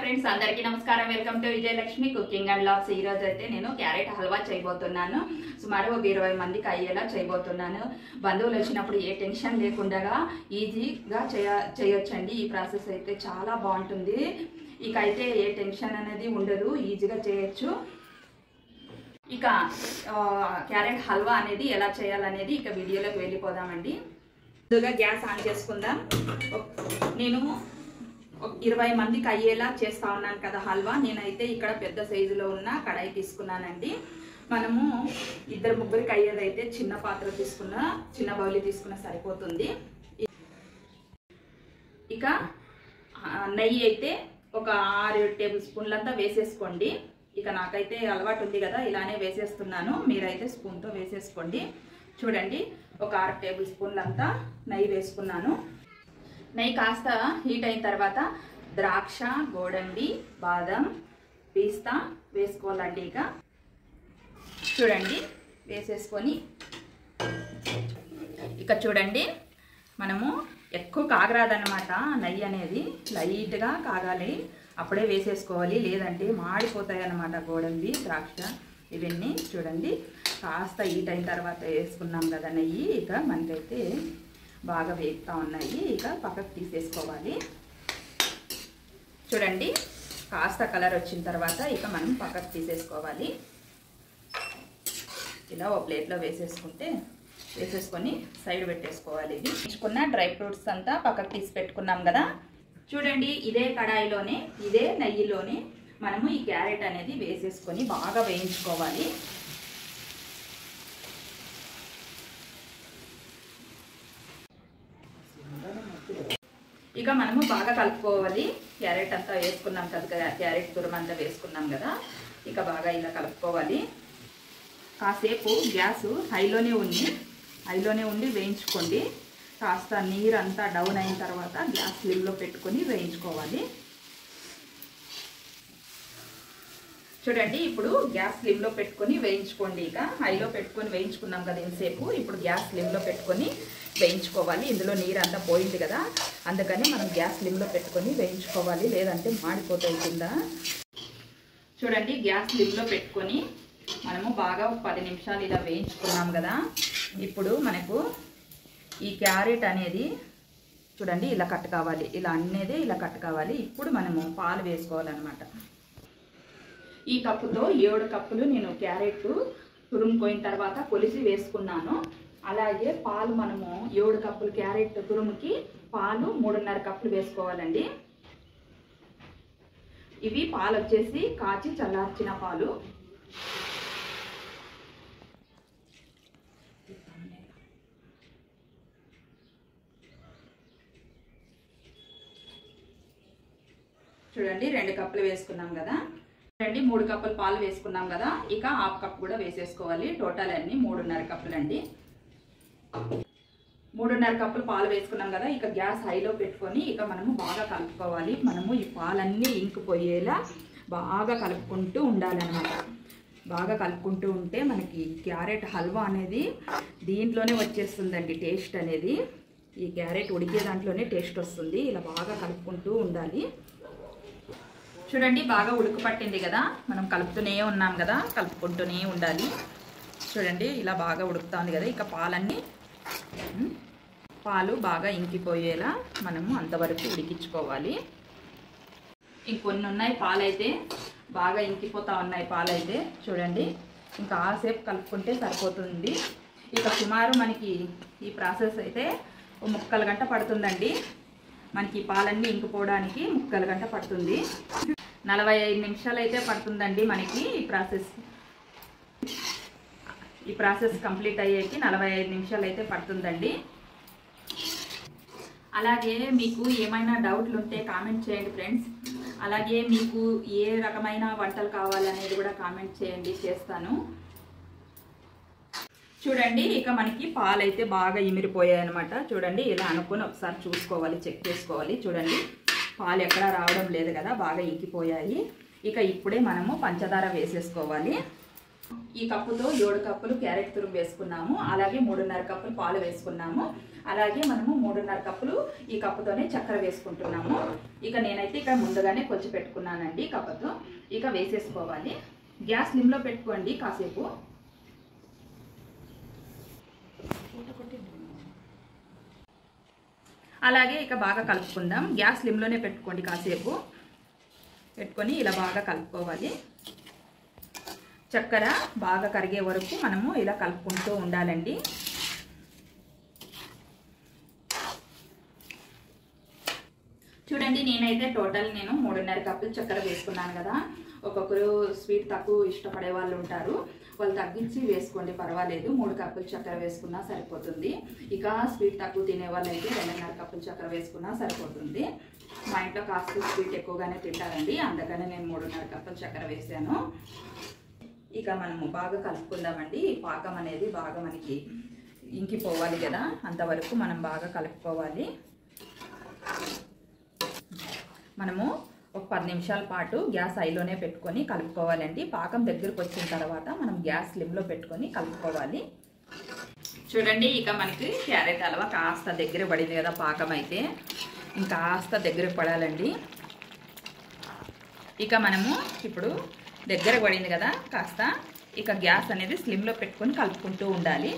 Friends అందరికీ నమస్కారం. Welcome to Vijayalakshmi cooking and vlogs. ఈ రోజు అయితే నేను క్యారెట్ హల్వా చేయబోతున్నాను. సుమారు ఒక ఇరవై మందికి అయ్యేలా చేయబోతున్నాను. బంధువులు వచ్చినప్పుడు ఏ టెన్షన్ లేకుండా ఈజీగా చేయ చేయొచ్చండి. ఈ ప్రాసెస్ అయితే చాలా బాగుంటుంది. ఇక అయితే ఏ టెన్షన్ అనేది ఉండదు. ఈజీగా చేయొచ్చు. ఇక క్యారెట్ హల్వా అనేది ఎలా చేయాలనేది ఇక వీడియోలోకి వెళ్ళిపోదామండి. ముందుగా గ్యాస్ ఆన్ చేసుకుందాం. నేను ఇరవై మందికి అయ్యేలా చేస్తా ఉన్నాను కదా హల్వా. నేనైతే ఇక్కడ పెద్ద సైజులో ఉన్న కడాయి తీసుకున్నానండి. మనము ఇద్దరు ముగ్గురికి అయ్యేదైతే చిన్న పాత్ర తీసుకున్న చిన్న బౌలి తీసుకున్న సరిపోతుంది. ఇక నెయ్యి అయితే ఒక ఆరు టేబుల్ స్పూన్లంతా వేసేసుకోండి. ఇక నాకైతే అలవాటు ఉంది కదా ఇలానే వేసేస్తున్నాను. మీరైతే స్పూన్తో వేసేసుకోండి. చూడండి ఒక ఆరు టేబుల్ స్పూన్లంతా నెయ్యి వేసుకున్నాను. నెయ్యి కాస్త హీట్ అయిన తర్వాత ద్రాక్ష గోడంబి బాదం పిస్తా వేసుకోవాలండి ఇక. చూడండి వేసేసుకొని. ఇక చూడండి మనము ఎక్కువ కాగరాదనమాట నెయ్యి అనేది. లైట్గా కాగాలి అప్పుడే వేసేసుకోవాలి. లేదంటే మాడిపోతాయి అన్నమాట గోడంబి ద్రాక్ష ఇవన్నీ. చూడండి కాస్త హీట్ అయిన తర్వాత వేసుకున్నాం కదా నెయ్యి. ఇక మనకైతే బాగా వేగుతూ ఉన్నాయి. ఇక పక్కకు తీసేసుకోవాలి. చూడండి కాస్త కలర్ వచ్చిన తర్వాత ఇక మనం పక్కకు తీసేసుకోవాలి. ఇలా ఓ ప్లేట్లో వేసేసుకుంటే వేసేసుకొని సైడ్ పెట్టేసుకోవాలి ఇది. తీసుకున్న డ్రై ఫ్రూట్స్ అంతా పక్కకు తీసి పెట్టుకున్నాం కదా. చూడండి ఇదే కడాయిలోనే ఇదే నెయ్యిలోనే మనము ఈ క్యారెట్ అనేది వేసేసుకొని బాగా వేయించుకోవాలి. ఇక మనము బాగా కలుపుకోవాలి. క్యారెట్ అంతా వేసుకున్నాం కదా క్యారెట్ తురుము అంతా వేసుకున్నాం కదా ఇక బాగా ఇలా కలుపుకోవాలి. కాసేపు గ్యాస్ హైలోనే ఉంది. హైలోనే ఉండి వేయించుకోండి. కాస్త నీరు అంతా డౌన్ అయిన తర్వాత గ్యాస్ స్లిమ్లో పెట్టుకొని వేయించుకోవాలి. చూడండి ఇప్పుడు గ్యాస్ స్లిమ్లో పెట్టుకొని వేయించుకోండి ఇక. హైలో పెట్టుకొని వేయించుకున్నాం కదా ఇంతసేపు. ఇప్పుడు గ్యాస్ స్లిమ్లో పెట్టుకొని వేయించుకోవాలి. ఇందులో నీరు అంతా పోయింది కదా. అందుకని మనం గ్యాస్ లిమ్లో పెట్టుకొని వేయించుకోవాలి. లేదంటే మాడిపోతాయి కింద. చూడండి గ్యాస్ లిమ్లో పెట్టుకొని మనము బాగా ఒక పది నిమిషాలు ఇలా వేయించుకున్నాం కదా. ఇప్పుడు మనకు ఈ క్యారెట్ అనేది చూడండి ఇలా కట్ కావాలి. ఇలా అనేది ఇలా కట్ కావాలి. ఇప్పుడు మనము పాలు వేసుకోవాలన్నమాట. ఈ కప్పుతో ఏడు కప్పులు నేను క్యారెట్ తురుముపోయిన తర్వాత కొలిసి వేసుకున్నాను. అలాగే పాలు మనము ఏడు కప్పులు క్యారెట్ తురుముకి పాలు మూడున్నర కప్పులు వేసుకోవాలండి. ఇవి పాలు వచ్చేసి కాచి చల్లార్చిన పాలు. చూడండి రెండు కప్పులు వేసుకున్నాం కదా. చూడండి మూడు కప్పులు పాలు వేసుకున్నాం కదా. ఇక హాఫ్ కప్ కూడా వేసేసుకోవాలి. టోటల్ అన్ని మూడున్నర కప్పులు అండి మూడున్నర కప్పులు పాలు వేసుకున్నాం కదా ఇక గ్యాస్ హైలో పెట్టుకొని ఇక మనము బాగా కలుపుకోవాలి. మనము ఈ పాలన్నీ ఇంకిపోయేలా బాగా కలుపుకుంటూ ఉండాలన్నమాట. బాగా కలుపుకుంటూ ఉంటే మనకి క్యారెట్ హల్వా అనేది దీంట్లోనే వచ్చేస్తుందండి టేస్ట్ అనేది. ఈ క్యారెట్ ఉడికే దాంట్లోనే టేస్ట్ వస్తుంది. ఇలా బాగా కలుపుకుంటూ ఉండాలి. చూడండి బాగా ఉడుకు పట్టింది కదా. మనం కలుపుతూనే ఉన్నాం కదా కలుపుకుంటూనే ఉండాలి. చూడండి ఇలా బాగా ఉడుకుతుంది కదా. ఇక పాలన్నీ పాలు బాగా ఇంకిపోయేలా మనము అంతవరకు ఉడికించుకోవాలి. ఇంకొన్ని ఉన్నాయి పాలైతే బాగా ఇంకిపోతా ఉన్నాయి పాలైతే. చూడండి ఇంకా ఆసేపు కలుపుకుంటే సరిపోతుంది. ఇక సుమారు మనకి ఈ ప్రాసెస్ అయితే ముక్కలు ముక్కల గంట పడుతుందండి. మనకి ఈ పాలన్నీ ఇంకిపోవడానికి ముక్కల గంట పడుతుంది. నలభై ఐదు నిమిషాలు అయితే పడుతుందండి మనకి ఈ ప్రాసెస్. ఈ ప్రాసెస్ కంప్లీట్ అయ్యేకి నలభై ఐదు నిమిషాలు అయితే పడుతుందండి. అలాగే మీకు ఏమైనా డౌట్లు ఉంటే కామెంట్ చేయండి ఫ్రెండ్స్. అలాగే మీకు ఏ రకమైన వంటలు కావాలనేది కూడా కామెంట్ చేయండి చేస్తాను. చూడండి ఇక మనకి పాలు అయితే బాగా ఇమిరిపోయాయి అనమాట చూడండి ఇలా అనుకుని ఒకసారి చూసుకోవాలి చెక్ చేసుకోవాలి. చూడండి పాలు ఎక్కడా రావడం లేదు కదా బాగా ఇంకిపోయాయి ఇక ఇప్పుడే మనము పంచదార వేసేసుకోవాలి. ఈ కప్పుతో ఏడు కప్పులు క్యారెట్ తురుము వేసుకున్నాము. అలాగే మూడున్నర కప్పులు పాలు వేసుకున్నాము. అలాగే మనము మూడున్నర కప్పులు ఈ కప్పుతోనే చక్కెర వేసుకుంటున్నాము. ఇక నేనైతే ఇక్కడ ముందుగానే కొంచెం పెట్టుకున్నానండి కప్పుతో. ఇక వేసేసుకోవాలి. గ్యాస్ నిమ్లో పెట్టుకోండి కాసేపు. అలాగే ఇక బాగా కలుపుకుందాం. గ్యాస్ లిమ్లోనే పెట్టుకోండి కాసేపు. పెట్టుకొని ఇలా బాగా కలుపుకోవాలి. చక్కెర బాగా కరిగే వరకు మనము ఇలా కలుపుకుంటూ ఉండాలండి. చూడండి నేనైతే టోటల్ నేను మూడున్నర కప్పులు చక్కెర వేసుకున్నాను కదా. ఒక్కొక్కరు స్వీట్ తక్కువ ఇష్టపడే వాళ్ళు ఉంటారు. వాళ్ళు తగ్గించి వేసుకోండి పర్వాలేదు. మూడు కప్పులు చక్కెర వేసుకున్నా సరిపోతుంది. ఇక స్వీట్ తక్కువ తినే వాళ్ళు అయితే రెండున్నర కప్పులు చక్కెర వేసుకున్నా సరిపోతుంది. మా ఇంట్లో కాస్త స్వీట్ ఎక్కువగానే తింటారండి. అందుకనే నేను మూడున్నర కప్పులు చక్కెర వేసాను. ఇక మనము బాగా కలుపుకుందామండి. ఈ పాకం అనేది బాగా మనకి ఇంకిపోవాలి కదా. అంతవరకు మనం బాగా కలుపుకోవాలి. మనము ఒక పది నిమిషాల పాటు గ్యాస్ ఐలోనే పెట్టుకొని కలుపుకోవాలండి. పాకం దగ్గరకు వచ్చిన తర్వాత మనం గ్యాస్ స్లిమ్లో పెట్టుకొని కలుపుకోవాలి. చూడండి ఇక మనకి క్యారెట్ హల్వా కాస్త దగ్గర పడింది కదా పాకం అయితే. ఇంకాస్త దగ్గర పడాలండి. ఇక మనము ఇప్పుడు దగ్గర పడింది కదా కాస్త ఇక గ్యాస్ అనేది స్లిమ్లో పెట్టుకొని కలుపుకుంటూ ఉండాలి.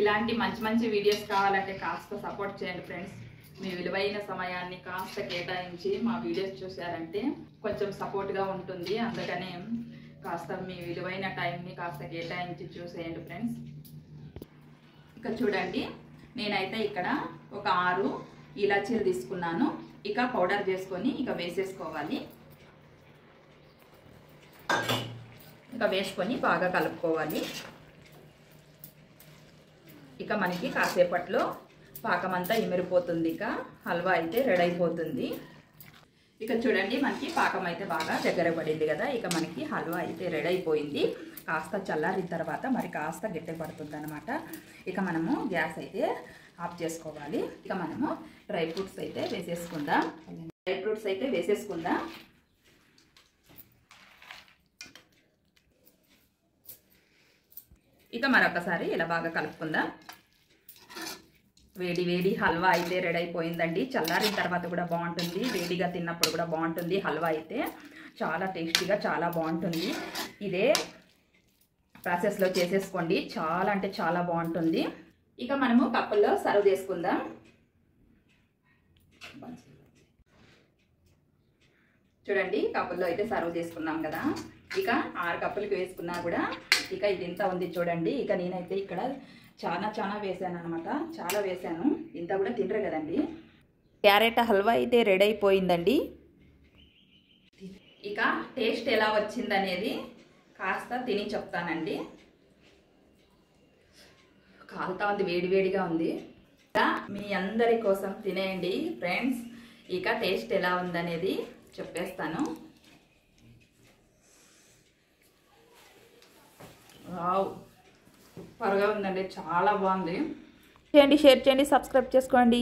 ఇలాంటి మంచి మంచి వీడియోస్ కావాలంటే కాస్త సపోర్ట్ చేయండి ఫ్రెండ్స్ మీ విలువైన సమయాన్ని కాస్త కేటాయించి మా వీడియోస్ చూసారంటే కొంచెం సపోర్ట్గా ఉంటుంది. అందుకనే కాస్త మీ విలువైన టైంని కాస్త కేటాయించి చూసేయండి ఫ్రెండ్స్ ఇక చూడండి నేనైతే ఇక్కడ ఒక ఆరు ఇలాచీలు తీసుకున్నాను. ఇక పౌడర్ చేసుకొని ఇక వేసేసుకోవాలి. ఇక వేసుకొని బాగా కలుపుకోవాలి. ఇక మనకి కాసేపట్లో పాకం అంతా ఇమిరిపోతుంది. ఇక హల్వా అయితే రెడీ అయిపోతుంది. ఇక చూడండి మనకి పాకం అయితే బాగా దగ్గర పడింది కదా. ఇక మనకి హల్వా అయితే రెడీ అయిపోయింది. కాస్త చల్లారిన తర్వాత మరి కాస్త గట్టి పడుతుందనమాట ఇక మనము గ్యాస్ అయితే ఆఫ్ చేసుకోవాలి. ఇక మనము డ్రై ఫ్రూట్స్ అయితే వేసేసుకుందాం. డ్రై ఫ్రూట్స్ అయితే వేసేసుకుందాం. ఇక మరొకసారి ఇలా బాగా కలుపుకుందాం. వేడి వేడి హల్వా అయితే రెడీ అయిపోయిందండి. చల్లారిన తర్వాత కూడా బాగుంటుంది. వేడిగా తిన్నప్పుడు కూడా బాగుంటుంది. హల్వా అయితే చాలా టేస్టీగా చాలా బాగుంటుంది. ఇదే ప్రాసెస్లో చేసేసుకోండి. చాలా అంటే చాలా బాగుంటుంది. ఇక మనము కప్పుల్లో సర్వ్ చేసుకుందాం. చూడండి కప్పుల్లో అయితే సర్వ్ చేసుకున్నాం కదా. ఇక ఆరు కప్పులకి వేసుకున్నా కూడా ఇక ఇది ఇంత ఉంది చూడండి. ఇక నేనైతే ఇక్కడ చాలా చాలా వేసాను అనమాట చాలా వేసాను. ఇంత కూడా తినరు కదండి. క్యారెట్ హల్వా అయితే రెడీ అయిపోయిందండి. ఇక టేస్ట్ ఎలా వచ్చిందనేది కాస్త తిని చెప్తానండి. కాలుతా ఉంది వేడి వేడిగా ఉంది. మీ అందరి కోసం తినేయండి. ఫ్రెండ్స్ ఇక టేస్ట్ ఎలా ఉందనేది చెప్పేస్తాను. వావ్ సూపర్గా ఉందండి చాలా బాగుంది. చేయండి షేర్ చేయండి సబ్స్క్రైబ్ చేసుకోండి.